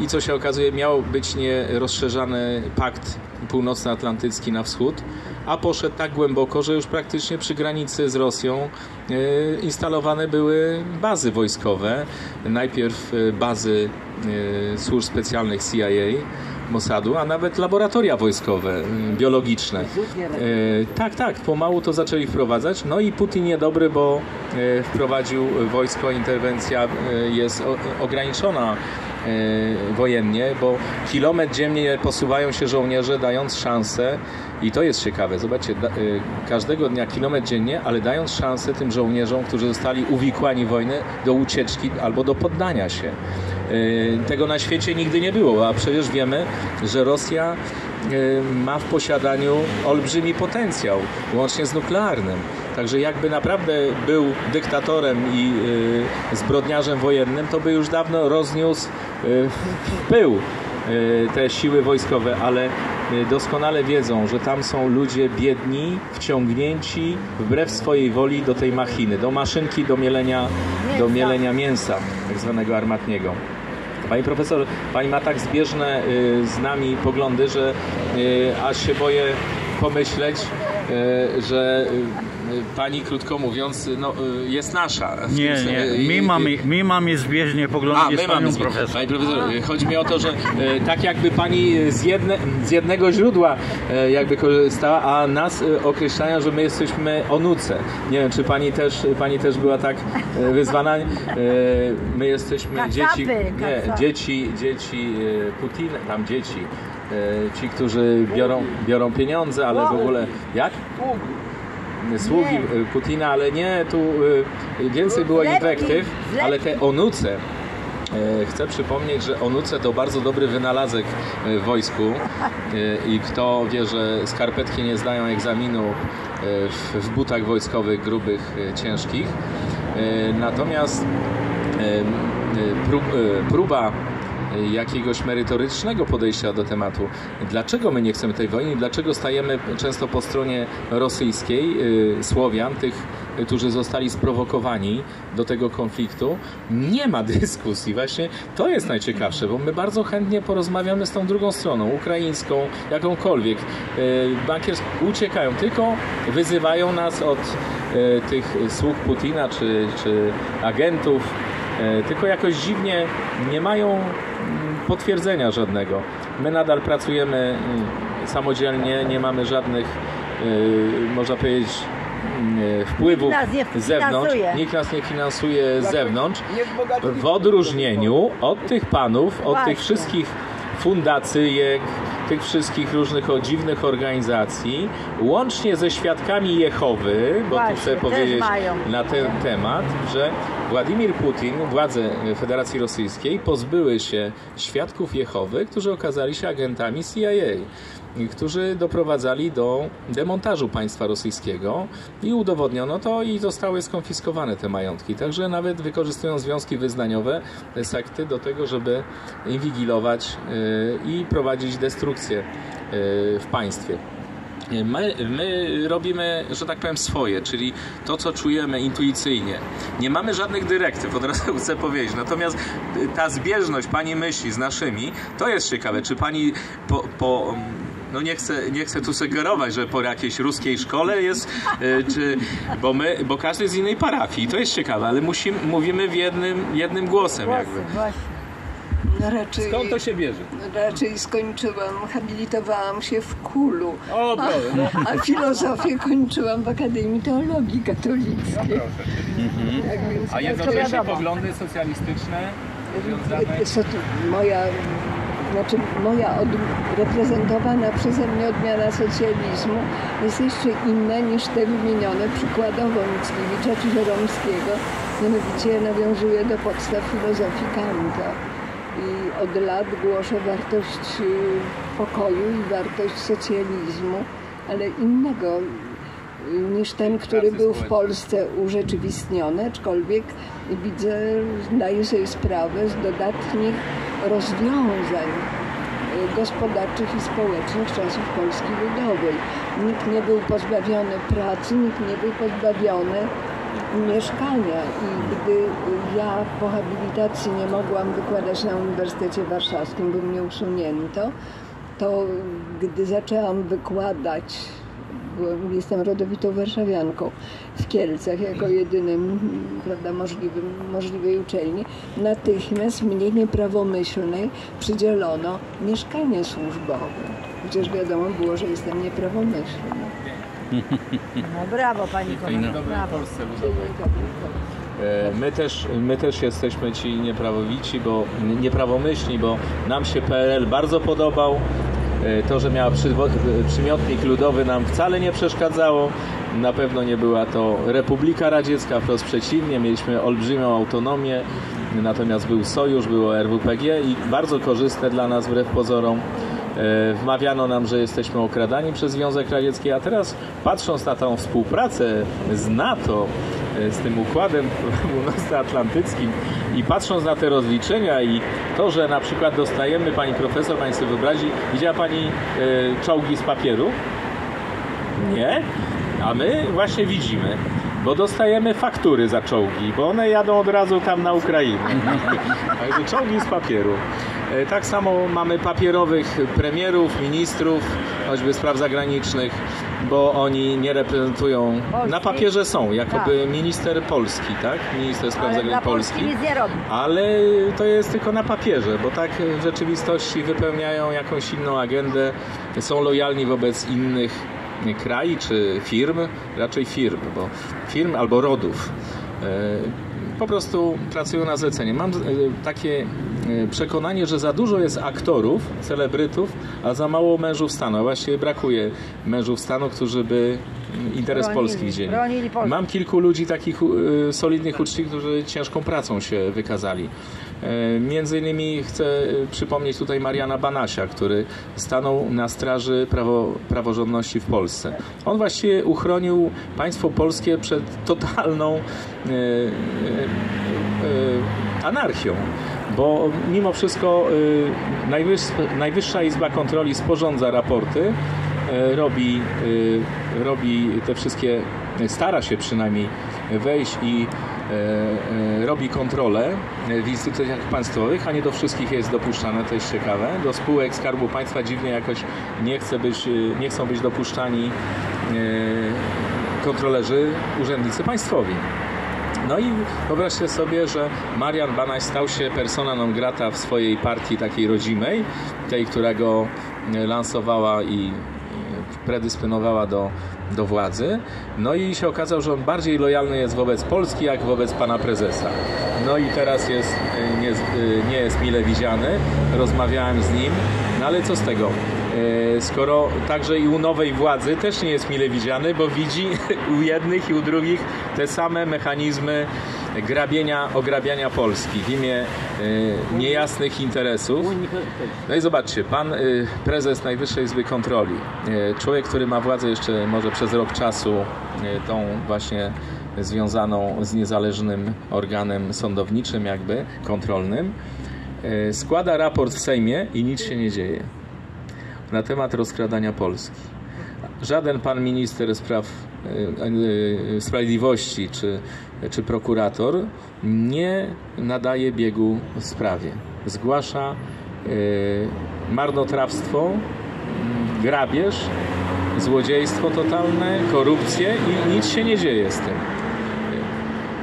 i co się okazuje miał być nie rozszerzany pakt północnoatlantycki na wschód, a poszedł tak głęboko, że już praktycznie przy granicy z Rosją e, instalowane były bazy wojskowe. Najpierw e, bazy e, służb specjalnych CIA, Mossadu, a nawet laboratoria wojskowe, biologiczne. Tak, tak, pomału to zaczęli wprowadzać. No i Putin niedobry, bo wprowadził wojsko, interwencja jest ograniczona wojennie, bo kilometr dziennie posuwają się żołnierze, dając szansę i to jest ciekawe. Zobaczcie, y, każdego dnia kilometr dziennie, ale dając szansę tym żołnierzom, którzy zostali uwikłani w wojnę, do ucieczki albo do poddania się. Y, tego na świecie nigdy nie było, a przecież wiemy, że Rosja ma w posiadaniu olbrzymi potencjał, łącznie z nuklearnym. Także jakby naprawdę był dyktatorem i y, zbrodniarzem wojennym, to by już dawno rozniósł y, pył y, te siły wojskowe, ale doskonale wiedzą, że tam są ludzie biedni, wciągnięci wbrew swojej woli do tej machiny, do maszynki do mielenia, do mielenia mięsa, tak zwanego armatniego. Pani profesor, pani ma tak zbieżne z nami poglądy, że aż się boję pomyśleć, że pani, krótko mówiąc, no, jest nasza. Nie, nie. My mamy, my mamy zbieżnie poglądy A, my mamy profesor. Pani profesor, chodzi mi o to, że e, tak jakby pani z, jedne, z jednego źródła e, jakby korzystała, a nas e, określają, że my jesteśmy onuce. Nie wiem, czy pani też, pani też była tak wyzwana. My jesteśmy Kaczapy, dzieci, nie, dzieci, dzieci Putina, tam dzieci, ci, którzy biorą, biorą pieniądze, ale w ogóle, jak? sługi Nie. Putina, ale nie, tu y, więcej było inwektyw, ale te onuce. e, Chcę przypomnieć, że onuce to bardzo dobry wynalazek e, w wojsku e, i kto wie, że skarpetki nie zdają egzaminu e, w, butach wojskowych grubych, e, ciężkich. E, Natomiast e, e, prób, e, próba jakiegoś merytorycznego podejścia do tematu. Dlaczego my nie chcemy tej wojny? Dlaczego stajemy często po stronie rosyjskiej, y, Słowian, tych, którzy zostali sprowokowani do tego konfliktu? Nie ma dyskusji. Właśnie to jest najciekawsze, bo my bardzo chętnie porozmawiamy z tą drugą stroną, ukraińską, jakąkolwiek. Y, Bankiers uciekają, tylko wyzywają nas od y, tych sług Putina czy, czy agentów tylko jakoś dziwnie nie mają mm, potwierdzenia żadnego. My nadal pracujemy mm, samodzielnie, nie mamy żadnych, e, można powiedzieć, mm, wpływów Nikt nas nie z zewnątrz. Nikt nas nie finansuje z zewnątrz. W odróżnieniu od tych panów, od Właśnie. tych wszystkich fundacyjek, tych wszystkich różnych o dziwnych organizacji, łącznie ze świadkami Jehowy, bo Właśnie, tu chcę powiedzieć na ten temat, że Władimir Putin, władze Federacji Rosyjskiej pozbyły się świadków Jehowy, którzy okazali się agentami CIA, którzy doprowadzali do demontażu państwa rosyjskiego i udowodniono to i zostały skonfiskowane te majątki. Także nawet wykorzystują związki wyznaniowe, sekty do tego, żeby inwigilować y, i prowadzić destrukcję y, w państwie. My, my robimy, że tak powiem, swoje, czyli to, co czujemy intuicyjnie. Nie mamy żadnych dyrektyw, od razu chcę powiedzieć. Natomiast ta zbieżność Pani myśli z naszymi, to jest ciekawe. Czy Pani po, po no nie chcę, nie chcę tu sugerować, że po jakiejś ruskiej szkole jest, y, czy, bo, my, bo każdy z innej parafii. To jest ciekawe, ale musimy, mówimy w jednym, jednym głosem jakby. Właśnie. Raczej, Skąd to się bierze? raczej skończyłam, habilitowałam się w Kulu, O, proszę. No. a filozofię kończyłam w Akademii Teologii Katolickiej. Tak więc A jednocześnie poglądy socjalistyczne związane... Moja znaczy moja reprezentowana przeze mnie odmiana socjalizmu jest jeszcze inna niż te wymienione przykładowo Mickiewicza czy Żeromskiego. Mianowicie ja nawiązuję do podstaw filozofii Kanta i od lat głoszę wartość y, pokoju i wartość socjalizmu, ale innego y, niż ten, który był w Polsce urzeczywistniony, aczkolwiek widzę, zdaję sobie sprawę z dodatnich rozwiązań y, gospodarczych i społecznych czasów Polski Ludowej. Nikt nie był pozbawiony pracy, nikt nie był pozbawiony mieszkania i gdy ja po habilitacji nie mogłam wykładać na Uniwersytecie Warszawskim, bo mnie usunięto, to gdy zaczęłam wykładać, byłem, jestem rodowitą warszawianką, w Kielcach jako jedynym prawda, możliwym, możliwej uczelni, natychmiast mnie nieprawomyślnej przydzielono mieszkanie służbowe. Chociaż wiadomo było, że jestem nieprawomyślna. No brawo pani komendant, brawo. E, My też, my też jesteśmy ci nieprawowici, bo nieprawomyślni, bo nam się PRL bardzo podobał. E, To, że miała przywo- przymiotnik ludowy nam wcale nie przeszkadzało. Na pewno nie była to Republika Radziecka, wprost przeciwnie, mieliśmy olbrzymią autonomię, natomiast był sojusz, było RWPG i bardzo korzystne dla nas wbrew pozorom. E, Wmawiano nam, że jesteśmy okradani przez Związek Radziecki, a teraz patrząc na tą współpracę z NATO, e, z tym układem północnoatlantyckim i patrząc na te rozliczenia i to, że na przykład dostajemy, pani profesor, pani sobie wyobrazi, widziała pani e, czołgi z papieru? Nie? A my właśnie widzimy, bo dostajemy faktury za czołgi, bo one jadą od razu tam na Ukrainę. Także czołgi z papieru. E, Tak samo mamy papierowych premierów, ministrów, choćby spraw zagranicznych, bo oni nie reprezentują. Polski? Na papierze są, jakoby minister Polski, tak? Minister spraw zagranicznych Polski Polski. Ale to jest tylko na papierze, bo tak w rzeczywistości wypełniają jakąś inną agendę, są lojalni wobec innych krajów czy firm, raczej firm, bo firm albo rodów. Po prostu pracują na zlecenie. Mam e, takie e, przekonanie, że za dużo jest aktorów, celebrytów, a za mało mężów stanu. A Właściwie brakuje mężów stanu, którzy by interes Bronili- Polski Polski. Mam kilku ludzi takich e, solidnych uczciwych, którzy ciężką pracą się wykazali. E, Między innymi chcę e, przypomnieć tutaj Mariana Banasia, który stanął na straży prawo, praworządności w Polsce. On właściwie uchronił państwo polskie przed totalną e, e, e, anarchią. Bo mimo wszystko najwyższa, Izba Kontroli sporządza raporty, robi, robi te wszystkie, stara się przynajmniej wejść i robi kontrolę w instytucjach państwowych, a nie do wszystkich jest dopuszczane, to jest ciekawe. Do spółek Skarbu Państwa dziwnie jakoś nie, chce być, e, nie chcą być dopuszczani e, kontrolerzy, urzędnicy państwowi. No i wyobraźcie sobie, że Marian Banaś stał się persona non grata w swojej partii takiej rodzimej, tej, która go e, lansowała i e, predysponowała do, do władzy. No i się okazało, że on bardziej lojalny jest wobec Polski, jak wobec pana prezesa. No i teraz jest, e, nie, e, nie jest mile widziany. Rozmawiałem z nim, no ale co z tego? E, skoro także i u nowej władzy też nie jest mile widziany, bo widzi u jednych i u drugich te same mechanizmy grabienia, ograbiania Polski w imię e, niejasnych interesów. No i zobaczcie, pan e, prezes Najwyższej Izby Kontroli, e, człowiek, który ma władzę jeszcze może przez rok czasu, tą właśnie związaną z niezależnym organem sądowniczym jakby, kontrolnym, składa raport w Sejmie i nic się nie dzieje na temat rozkradania Polski. Żaden pan minister spraw sprawiedliwości czy, czy prokurator nie nadaje biegu sprawie. Zgłasza e, marnotrawstwo, m, grabież, złodziejstwo totalne, korupcję i nic się nie dzieje z tym.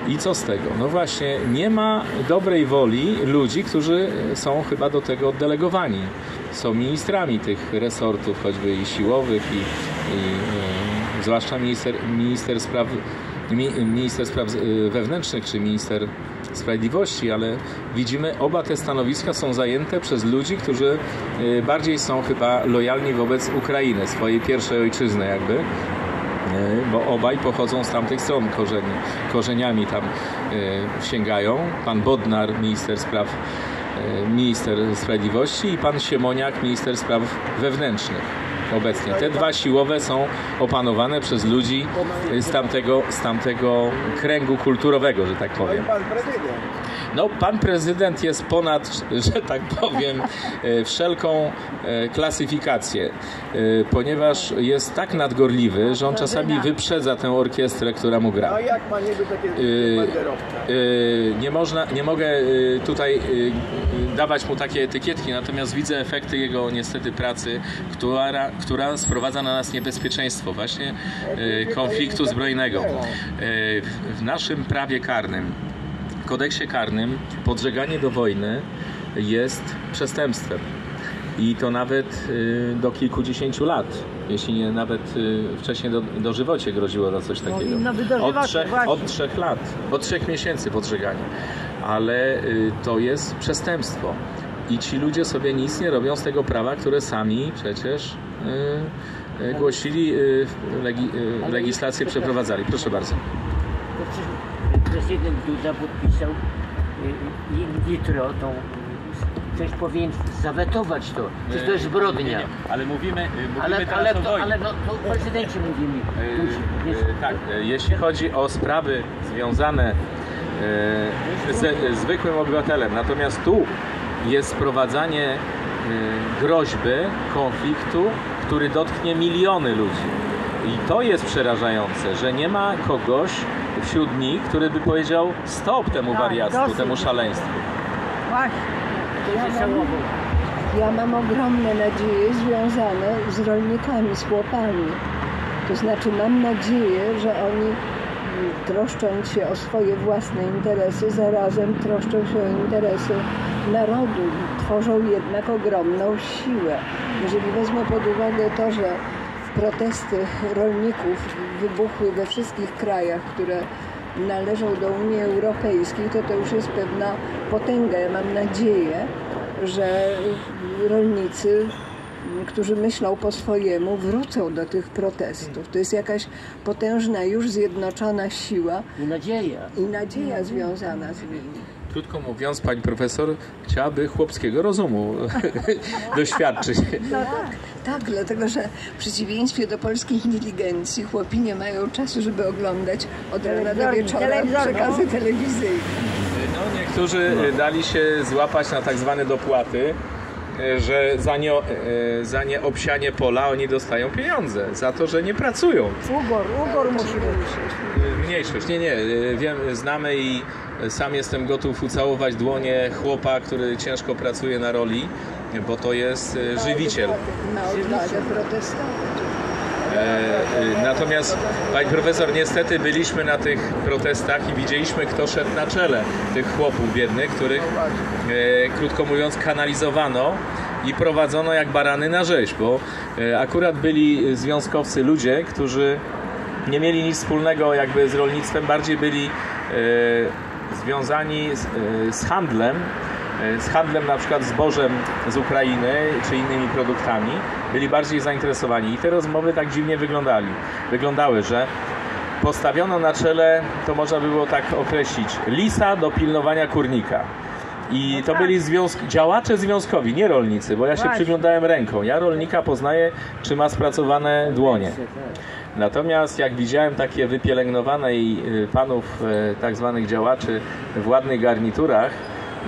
I co z tego? No właśnie, nie ma dobrej woli ludzi, którzy są chyba do tego oddelegowani. Są ministrami tych resortów, choćby i siłowych, i, i e, zwłaszcza minister, minister spraw minister spraw e, wewnętrznych czy minister Sprawiedliwości, ale widzimy, oba te stanowiska są zajęte przez ludzi, którzy y, bardziej są chyba lojalni wobec Ukrainy, swojej pierwszej ojczyzny jakby. Y, Bo obaj pochodzą z tamtych stron korzeni, korzeniami tam y, sięgają. Pan Bodnar, minister spraw y, minister sprawiedliwości i pan Siemoniak, minister spraw wewnętrznych obecnie. Te dwa siłowe są opanowane przez ludzi z tamtego, z tamtego kręgu kulturowego, że tak powiem. No, pan prezydent jest ponad, że tak powiem, e, wszelką e, klasyfikację, e, ponieważ jest tak nadgorliwy, że on czasami wyprzedza tę orkiestrę, która mu gra. A jak panie by takie banderowca? nie można, nie mogę tutaj dawać mu takie etykietki, natomiast widzę efekty jego niestety pracy, która, która sprowadza na nas niebezpieczeństwo właśnie konfliktu zbrojnego. W naszym prawie karnym, kodeksie karnym, podżeganie do wojny jest przestępstwem. I to nawet y, do kilkudziesięciu lat, jeśli nie nawet y, wcześniej do, dożywocie groziło za coś takiego. Powinno być dożywocie, od, trzech, od trzech lat, od trzech miesięcy podżeganie. Ale y, to jest przestępstwo. I ci ludzie sobie nic nie robią z tego prawa, które sami przecież y, y, głosili, y, legi, y, legislację przeprowadzali. Proszę bardzo. Prezydent Duda podpisał y, in vitro tą coś powinien zawetować to. Przecież to jest zbrodnia. ale mówimy, Ale, ale, to, ale no, to prezydencie mówimy. Tak, jeśli chodzi o sprawy związane ze e, zwykłym obywatelem, natomiast tu jest sprowadzanie groźby, konfliktu, który dotknie miliony ludzi. I to jest przerażające, że nie ma kogoś wśród nich, który by powiedział stop temu Tak, wariactwu, dosyć. temu szaleństwu. Właśnie. To się żałował. Ja mam ogromne nadzieje związane z rolnikami, z chłopami. To znaczy mam nadzieję, że oni mm, troszcząc się o swoje własne interesy, zarazem troszczą się o interesy narodu i tworzą jednak ogromną siłę. Jeżeli wezmę pod uwagę to, że protesty rolników wybuchły we wszystkich krajach, które należą do Unii Europejskiej, to to już jest pewna potęga. Ja mam nadzieję, że rolnicy, którzy myślą po swojemu, wrócą do tych protestów. To jest jakaś potężna, już zjednoczona siła I nadzieja. i nadzieja związana z nimi. Krótko mówiąc, pani profesor chciałaby chłopskiego rozumu doświadczyć. No tak, tak, dlatego że w przeciwieństwie do polskiej inteligencji chłopi nie mają czasu, żeby oglądać od rana do wieczora przekazy telewizyjne. No, niektórzy y, dali się złapać na tak zwane dopłaty, y, że za, nie, y, za nieobsianie pola oni dostają pieniądze, za to, że nie pracują. Ugor, ugor musi być. Y, Mniejszość, nie, nie, y, wiem, znamy i sam jestem gotów ucałować dłonie chłopa, który ciężko pracuje na roli, bo to jest y, żywiciel. Na odwagę protestować. E, e, Natomiast, pani profesor, niestety byliśmy na tych protestach i widzieliśmy, kto szedł na czele tych chłopów biednych, których, e, krótko mówiąc, kanalizowano i prowadzono jak barany na rzeź, bo e, akurat byli związkowcy ludzie, którzy nie mieli nic wspólnego jakby z rolnictwem, bardziej byli e, związani z, e, z handlem, e, z handlem na przykład zbożem z Ukrainy czy innymi produktami, byli bardziej zainteresowani i te rozmowy tak dziwnie wyglądali, wyglądały, że postawiono na czele, to można by było tak określić, lisa do pilnowania kurnika. I to byli związk- działacze związkowi, nie rolnicy, bo ja się przyglądałem ręką. Ja rolnika poznaję, czy ma spracowane dłonie. Natomiast jak widziałem takie wypielęgnowane i y, panów y, tak zwanych działaczy w ładnych garniturach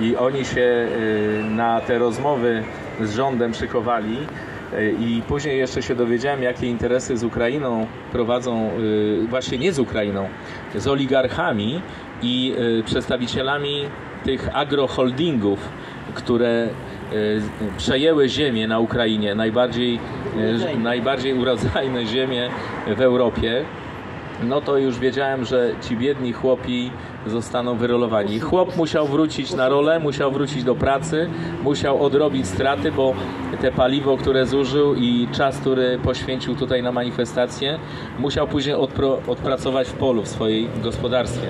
i oni się y, na te rozmowy z rządem szykowali i później jeszcze się dowiedziałem, jakie interesy z Ukrainą prowadzą, właśnie nie z Ukrainą, z oligarchami i przedstawicielami tych agroholdingów, które przejęły ziemię na Ukrainie, najbardziej, y, najbardziej urodzajne ziemie w Europie. no to już wiedziałem, że ci biedni chłopi zostaną wyrolowani. Chłop musiał wrócić na rolę, musiał wrócić do pracy, musiał odrobić straty, bo te paliwo, które zużył i czas, który poświęcił tutaj na manifestację, musiał później odpro, odpracować w polu, w swojej gospodarstwie.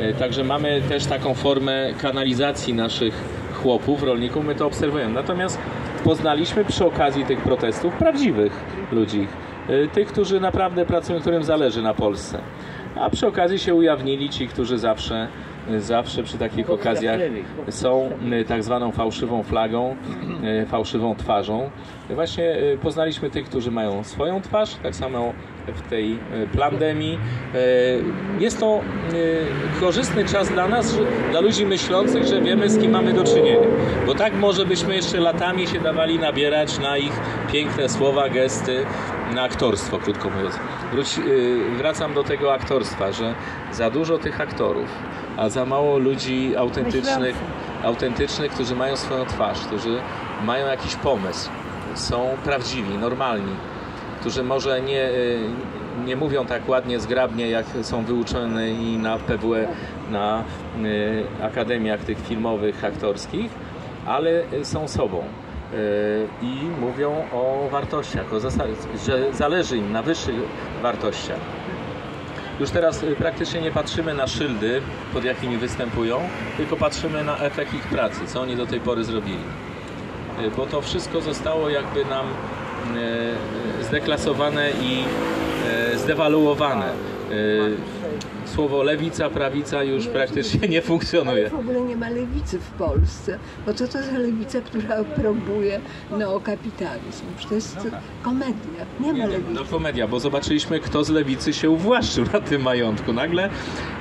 E, Także mamy też taką formę kanalizacji naszych chłopów, rolników, my to obserwujemy. Natomiast poznaliśmy przy okazji tych protestów prawdziwych ludzi, y, tych, którzy naprawdę pracują, którym zależy na Polsce. A przy okazji się ujawnili ci, którzy zawsze, y, zawsze przy takich okazjach są y, tak zwaną fałszywą flagą, fałszywą twarzą. Właśnie poznaliśmy tych, którzy mają swoją twarz, tak samo w tej y, pandemii. Y, Jest to y, korzystny czas dla nas, dla ludzi myślących, że wiemy z kim mamy do czynienia. Bo tak może byśmy jeszcze latami się dawali nabierać na ich piękne słowa, gesty, na aktorstwo, krótko mówiąc. Wróć, wracam do tego aktorstwa, że za dużo tych aktorów, a za mało ludzi autentycznych, autentycznych, którzy mają swoją twarz, którzy mają jakiś pomysł, są prawdziwi, normalni którzy może nie, y, nie mówią tak ładnie, zgrabnie, jak są wyuczeni na PWE, na y, akademiach tych filmowych, aktorskich, ale są sobą. Y, I mówią o wartościach, o że zależy im na wyższych wartościach. Już teraz praktycznie nie patrzymy na szyldy, pod jakimi występują, tylko patrzymy na efekt ich pracy, co oni do tej pory zrobili. Bo to wszystko zostało jakby nam zdeklasowane i e, zdewaluowane. E, Słowo lewica, prawica już praktycznie nie funkcjonuje. W ogóle nie ma lewicy w Polsce. Bo co to za lewica, która aprobuje neokapitalizm? To jest komedia. Nie ma lewicy. No komedia, bo zobaczyliśmy, kto z lewicy się uwłaszczył na tym majątku. Nagle,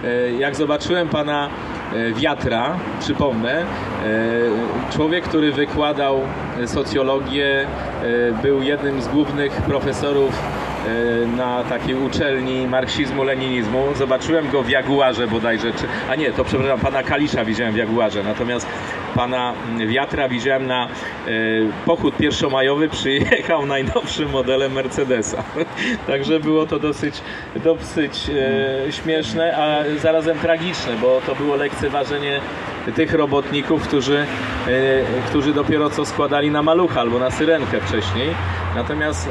e, jak zobaczyłem pana e, Wiatra, przypomnę, e, człowiek, który wykładał e, socjologię, e, był jednym z głównych profesorów e, na takiej uczelni marksizmu-leninizmu. Zobaczyłem go w Jaguarze bodajże, czy, a nie, to przepraszam, pana Kalisza widziałem w Jaguarze, natomiast pana Wiatra widziałem na e, pochód pierwszomajowy, przyjechał najnowszym modelem Mercedesa. Także było to dosyć, dosyć e, śmieszne, a zarazem tragiczne, bo to było lekceważenie tych robotników, którzy, e, którzy dopiero co składali na malucha albo na syrenkę wcześniej. Natomiast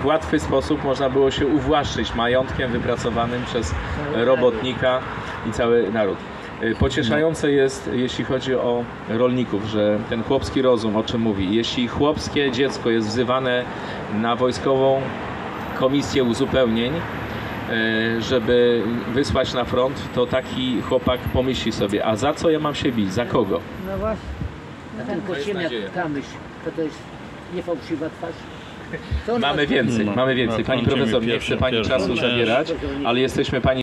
w łatwy sposób można było się uwłaszczyć majątkiem wypracowanym przez robotnika i cały naród. E, Pocieszające jest, jeśli chodzi o rolników, że ten chłopski rozum, o czym mówi, jeśli chłopskie dziecko jest wzywane na wojskową komisję uzupełnień, e, żeby wysłać na front, to taki chłopak pomyśli sobie, a za co ja mam się bić, za kogo? No właśnie. Ten kościelniak nadzieja. Kamysz, to to jest niefałszywa twarz? To Mamy ma- więcej, No, mamy więcej. no, Pani profesor, nie chcę Pani pierwszy czasu zabierać, ale jesteśmy Pani